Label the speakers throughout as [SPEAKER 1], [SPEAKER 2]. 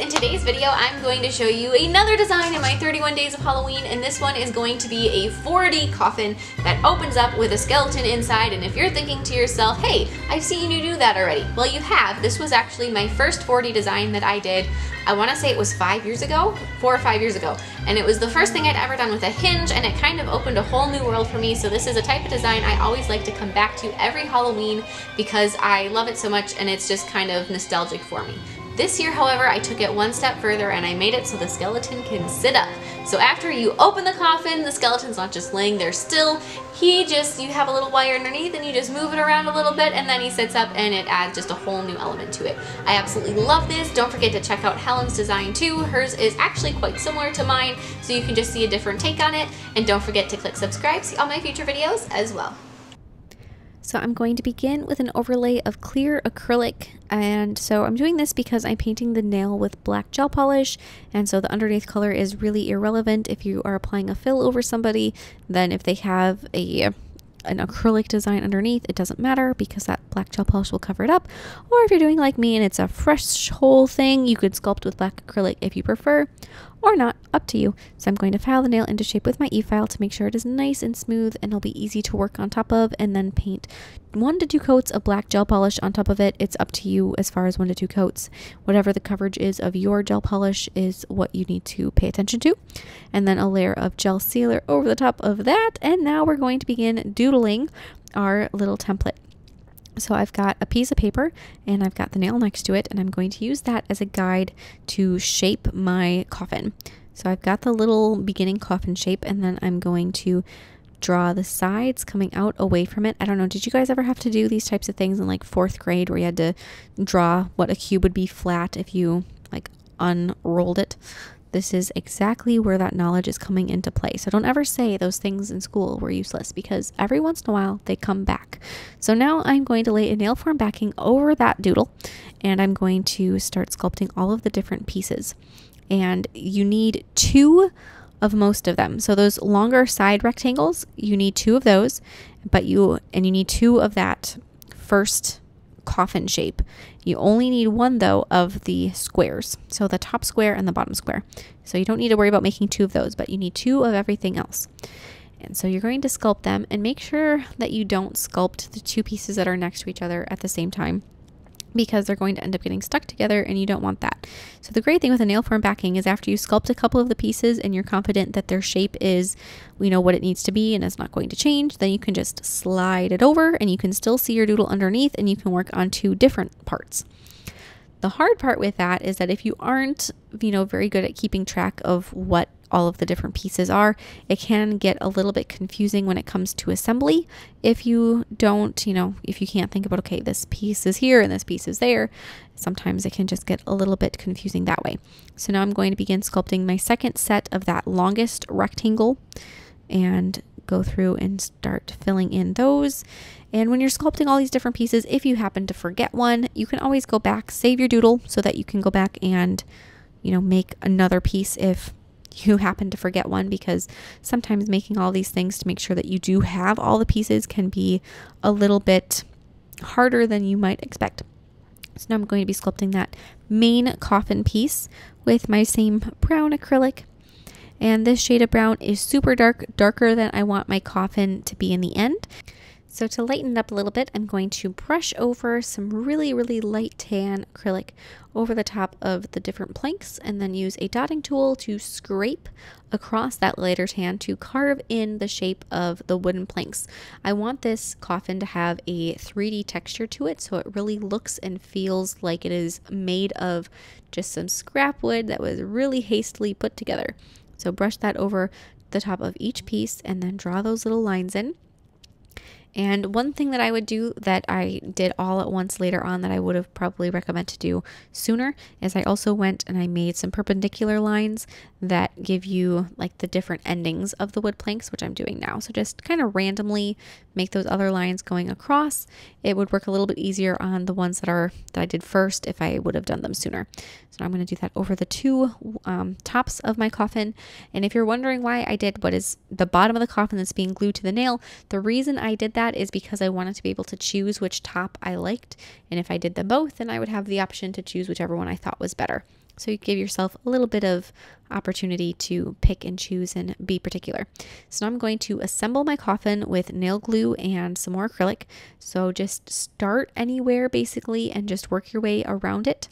[SPEAKER 1] In today's video, I'm going to show you another design in my 31 Days of Halloween, and this one is going to be a 4D coffin that opens up with a skeleton inside, and if you're thinking to yourself, hey, I've seen you do that already. Well, you have. This was actually my first 4D design that I did. I want to say it was five years ago, four or five years ago, and it was the first thing I'd ever done with a hinge, and it kind of opened a whole new world for me, so this is a type of design I always like to come back to every Halloween because I love it so much, and it's just kind of nostalgic for me. This year, however, I took it one step further and I made it so the skeleton can sit up. So after you open the coffin, the skeleton's not just laying there still. He just, you have a little wire underneath and you just move it around a little bit and then he sits up and it adds just a whole new element to it. I absolutely love this. Don't forget to check out Helen's design too. Hers is actually quite similar to mine, so you can just see a different take on it. And don't forget to click subscribe, see all my future videos as well.
[SPEAKER 2] So I'm going to begin with an overlay of clear acrylic. And so I'm doing this because I'm painting the nail with black gel polish. And so the underneath color is really irrelevant. If you are applying a fill over somebody then if they have a an acrylic design underneath, it doesn't matter because that black gel polish will cover it up. Or if you're doing like me and it's a fresh whole thing, you could sculpt with black acrylic if you prefer, or not, up to you. So I'm going to file the nail into shape with my e-file to make sure it is nice and smooth and it'll be easy to work on top of and then paint one to two coats of black gel polish on top of it. It's up to you as far as one to two coats. Whatever the coverage is of your gel polish is what you need to pay attention to. And then a layer of gel sealer over the top of that. And now we're going to begin doodling our little template. So I've got a piece of paper and I've got the nail next to it and I'm going to use that as a guide to shape my coffin. So I've got the little beginning coffin shape and then I'm going to draw the sides coming out away from it. I don't know, did you guys ever have to do these types of things in like fourth grade where you had to draw what a cube would be flat if you like unrolled it? This is exactly where that knowledge is coming into play. So don't ever say those things in school were useless because every once in a while they come back. So now I'm going to lay a nail form backing over that doodle and I'm going to start sculpting all of the different pieces. And you need two of most of them. So those longer side rectangles, you need two of those, but you and you need two of that first coffin shape. You only need one though of the squares. So the top square and the bottom square. So you don't need to worry about making two of those, but you need two of everything else. And so you're going to sculpt them and make sure that you don't sculpt the two pieces that are next to each other at the same time because they're going to end up getting stuck together and you don't want that. So the great thing with a nail form backing is after you sculpt a couple of the pieces and you're confident that their shape is, you know, what it needs to be and it's not going to change, then you can just slide it over and you can still see your doodle underneath and you can work on two different parts. The hard part with that is that if you aren't, you know, very good at keeping track of what all of the different pieces are. It can get a little bit confusing when it comes to assembly if you don't, you know, if you can't think about, okay, this piece is here and this piece is there. Sometimes it can just get a little bit confusing that way. So now I'm going to begin sculpting my second set of that longest rectangle and go through and start filling in those. And when you're sculpting all these different pieces, if you happen to forget one, you can always go back, save your doodle so that you can go back and, you know, make another piece if you happen to forget one because sometimes making all these things to make sure that you do have all the pieces can be a little bit harder than you might expect. So now I'm going to be sculpting that main coffin piece with my same brown acrylic. And this shade of brown is super dark, darker than I want my coffin to be in the end. So to lighten it up a little bit, I'm going to brush over some really, really light tan acrylic over the top of the different planks and then use a dotting tool to scrape across that lighter tan to carve in the shape of the wooden planks. I want this coffin to have a 3D texture to it so it really looks and feels like it is made of just some scrap wood that was really hastily put together. So brush that over the top of each piece and then draw those little lines in. And one thing that I would do that I did all at once later on that I would have probably recommend to do sooner is I also went and I made some perpendicular lines that give you like the different endings of the wood planks, which I'm doing now. So just kind of randomly make those other lines going across. It would work a little bit easier on the ones that are that I did first if I would have done them sooner. So I'm going to do that over the two um, tops of my coffin. And if you're wondering why I did what is the bottom of the coffin that's being glued to the nail, the reason I did that is because I wanted to be able to choose which top I liked. And if I did them both, then I would have the option to choose whichever one I thought was better. So you give yourself a little bit of opportunity to pick and choose and be particular. So now I'm going to assemble my coffin with nail glue and some more acrylic. So just start anywhere basically and just work your way around it.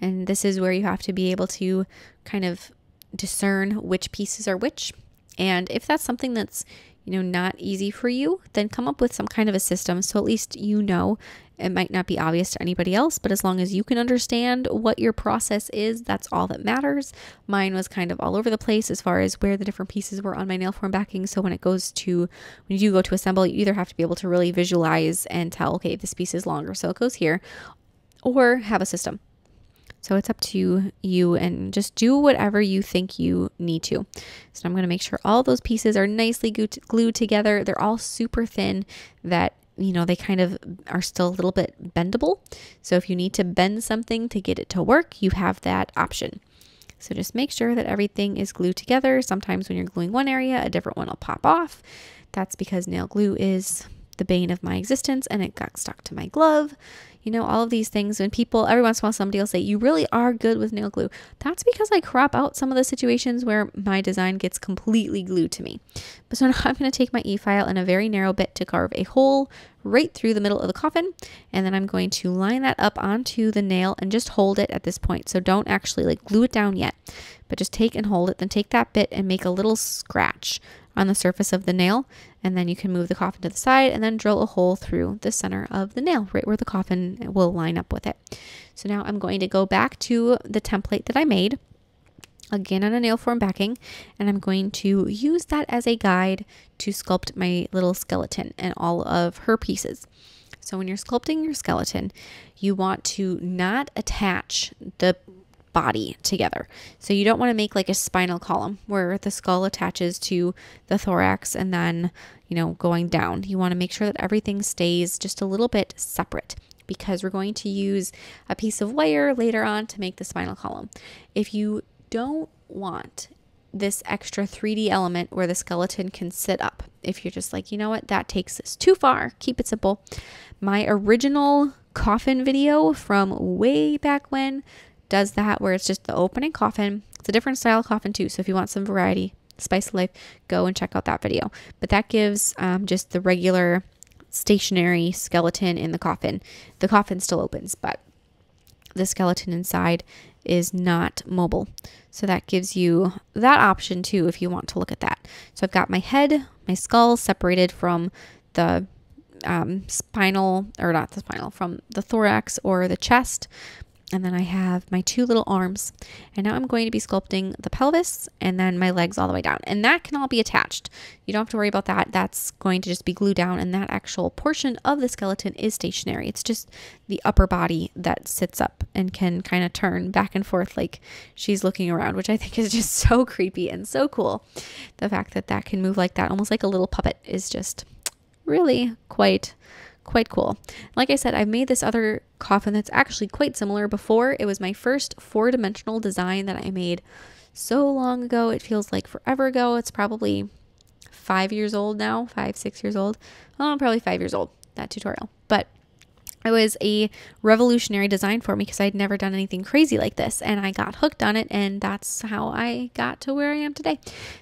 [SPEAKER 2] And this is where you have to be able to kind of discern which pieces are which. And if that's something that's you know, not easy for you, then come up with some kind of a system so at least you know it might not be obvious to anybody else, but as long as you can understand what your process is, that's all that matters. Mine was kind of all over the place as far as where the different pieces were on my nail form backing. So when it goes to, when you do go to assemble, you either have to be able to really visualize and tell, okay, this piece is longer, so it goes here, or have a system. So it's up to you and just do whatever you think you need to. So I'm going to make sure all those pieces are nicely glued together. They're all super thin that you know, they kind of are still a little bit bendable. So if you need to bend something to get it to work, you have that option. So just make sure that everything is glued together. Sometimes when you're gluing one area, a different one will pop off. That's because nail glue is the bane of my existence and it got stuck to my glove you know, all of these things. When people, every once in a while, somebody will say, You really are good with nail glue. That's because I crop out some of the situations where my design gets completely glued to me. But so now I'm going to take my e file and a very narrow bit to carve a hole right through the middle of the coffin. And then I'm going to line that up onto the nail and just hold it at this point. So don't actually like glue it down yet, but just take and hold it. Then take that bit and make a little scratch on the surface of the nail and then you can move the coffin to the side and then drill a hole through the center of the nail right where the coffin will line up with it. So now I'm going to go back to the template that I made again on a nail form backing and I'm going to use that as a guide to sculpt my little skeleton and all of her pieces. So when you're sculpting your skeleton, you want to not attach the body together. So you don't want to make like a spinal column where the skull attaches to the thorax and then, you know, going down. You want to make sure that everything stays just a little bit separate because we're going to use a piece of wire later on to make the spinal column. If you don't want this extra 3D element where the skeleton can sit up, if you're just like, you know what, that takes this too far, keep it simple. My original coffin video from way back when does that where it's just the opening coffin. It's a different style coffin too. So if you want some variety, Spice of Life, go and check out that video. But that gives um, just the regular stationary skeleton in the coffin. The coffin still opens, but the skeleton inside is not mobile. So that gives you that option too if you want to look at that. So I've got my head, my skull separated from the um, spinal, or not the spinal, from the thorax or the chest. And then I have my two little arms. And now I'm going to be sculpting the pelvis and then my legs all the way down. And that can all be attached. You don't have to worry about that. That's going to just be glued down. And that actual portion of the skeleton is stationary. It's just the upper body that sits up and can kind of turn back and forth like she's looking around, which I think is just so creepy and so cool. The fact that that can move like that, almost like a little puppet, is just really quite quite cool. Like I said, I've made this other coffin that's actually quite similar before. It was my first four dimensional design that I made so long ago. It feels like forever ago. It's probably five years old now, five, six years old. Oh, probably five years old, that tutorial. But it was a revolutionary design for me because I'd never done anything crazy like this and I got hooked on it and that's how I got to where I am today.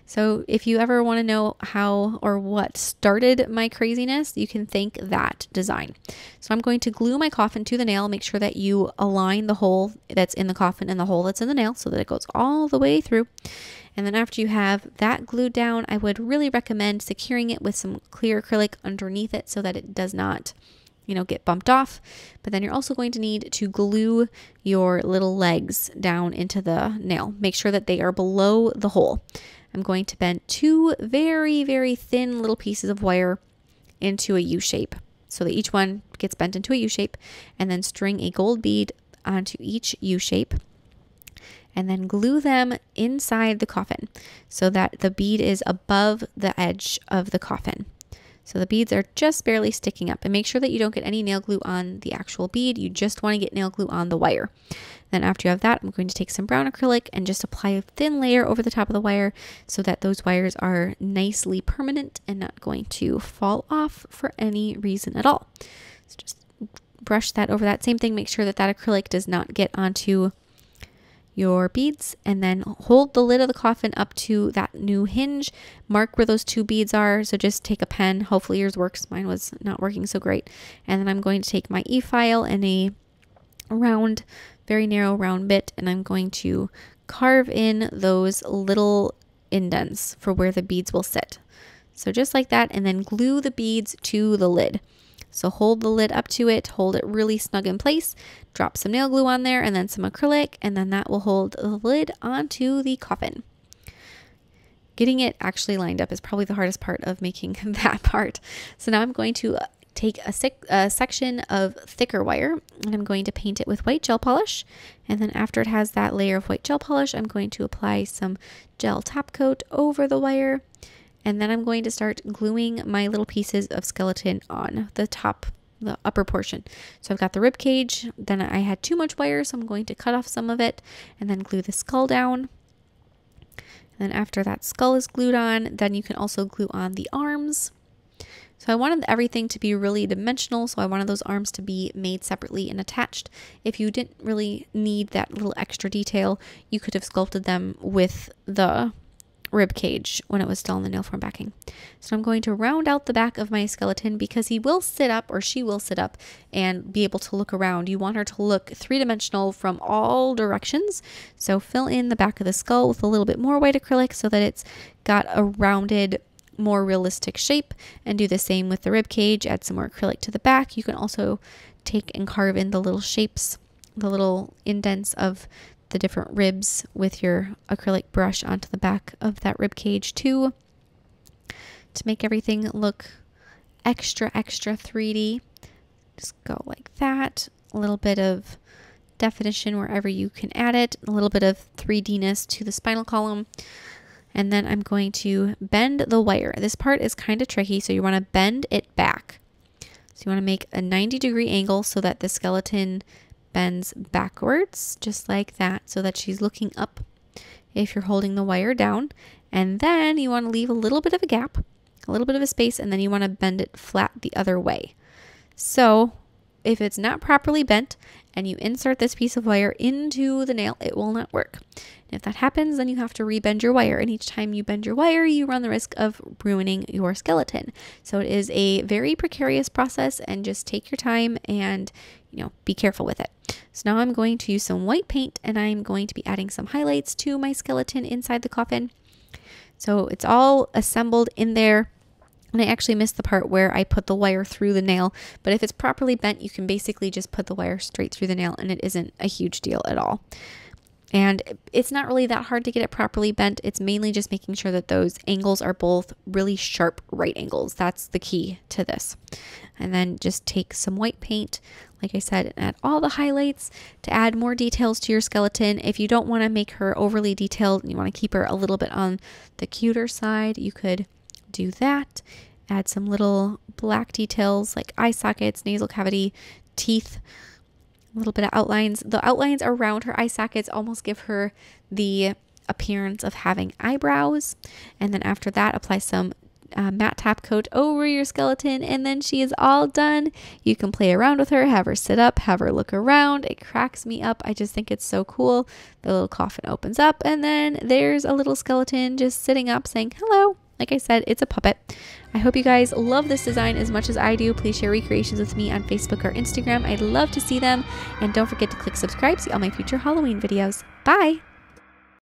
[SPEAKER 2] So if you ever want to know how or what started my craziness, you can thank that design. So I'm going to glue my coffin to the nail, make sure that you align the hole that's in the coffin and the hole that's in the nail so that it goes all the way through. And then after you have that glued down, I would really recommend securing it with some clear acrylic underneath it so that it does not you know, get bumped off. But then you're also going to need to glue your little legs down into the nail. Make sure that they are below the hole. I'm going to bend two very, very thin little pieces of wire into a U shape so that each one gets bent into a U shape and then string a gold bead onto each U shape and then glue them inside the coffin so that the bead is above the edge of the coffin. So the beads are just barely sticking up and make sure that you don't get any nail glue on the actual bead. You just want to get nail glue on the wire. Then after you have that, I'm going to take some brown acrylic and just apply a thin layer over the top of the wire so that those wires are nicely permanent and not going to fall off for any reason at all. So just brush that over that same thing. Make sure that that acrylic does not get onto your beads and then hold the lid of the coffin up to that new hinge. Mark where those two beads are. So just take a pen. Hopefully yours works. Mine was not working so great. And then I'm going to take my e-file and a round, very narrow round bit, and I'm going to carve in those little indents for where the beads will sit. So just like that, and then glue the beads to the lid. So hold the lid up to it, hold it really snug in place, drop some nail glue on there and then some acrylic, and then that will hold the lid onto the coffin. Getting it actually lined up is probably the hardest part of making that part. So now I'm going to uh, take a, a, section of thicker wire and I'm going to paint it with white gel polish. And then after it has that layer of white gel polish, I'm going to apply some gel top coat over the wire and then I'm going to start gluing my little pieces of skeleton on the top, the upper portion. So I've got the rib cage, then I had too much wire, so I'm going to cut off some of it and then glue the skull down. And then after that skull is glued on, then you can also glue on the arms. So I wanted everything to be really dimensional, so I wanted those arms to be made separately and attached. If you didn't really need that little extra detail, you could have sculpted them with the rib cage when it was still in the nail form backing. So I'm going to round out the back of my skeleton because he will sit up or she will sit up and be able to look around. You want her to look three-dimensional from all directions. So fill in the back of the skull with a little bit more white acrylic so that it's got a rounded more realistic shape and do the same with the rib cage. Add some more acrylic to the back. You can also take and carve in the little shapes, the little indents of the different ribs with your acrylic brush onto the back of that rib cage too to make everything look extra extra 3D. Just go like that. A little bit of definition wherever you can add it. A little bit of 3Dness to the spinal column. And then I'm going to bend the wire. This part is kind of tricky, so you want to bend it back. So you want to make a 90 degree angle so that the skeleton bends backwards, just like that, so that she's looking up if you're holding the wire down. And then you want to leave a little bit of a gap, a little bit of a space, and then you want to bend it flat the other way. So if it's not properly bent and you insert this piece of wire into the nail, it will not work. And if that happens, then you have to rebend your wire. And each time you bend your wire, you run the risk of ruining your skeleton. So it is a very precarious process and just take your time and, you know, be careful with it. So now I'm going to use some white paint and I'm going to be adding some highlights to my skeleton inside the coffin. So it's all assembled in there. And I actually missed the part where I put the wire through the nail, but if it's properly bent, you can basically just put the wire straight through the nail and it isn't a huge deal at all. And it's not really that hard to get it properly bent. It's mainly just making sure that those angles are both really sharp right angles. That's the key to this. And then just take some white paint, like I said, add all the highlights to add more details to your skeleton. If you don't want to make her overly detailed and you want to keep her a little bit on the cuter side, you could do that. Add some little black details like eye sockets, nasal cavity, teeth, a little bit of outlines. The outlines around her eye sockets almost give her the appearance of having eyebrows. And then after that, apply some uh, matte top coat over your skeleton, and then she is all done. You can play around with her, have her sit up, have her look around. It cracks me up. I just think it's so cool. The little coffin opens up, and then there's a little skeleton just sitting up saying hello. Like I said, it's a puppet. I hope you guys love this design as much as I do. Please share recreations with me on Facebook or Instagram. I'd love to see them. And don't forget to click subscribe, to see all my future Halloween videos. Bye!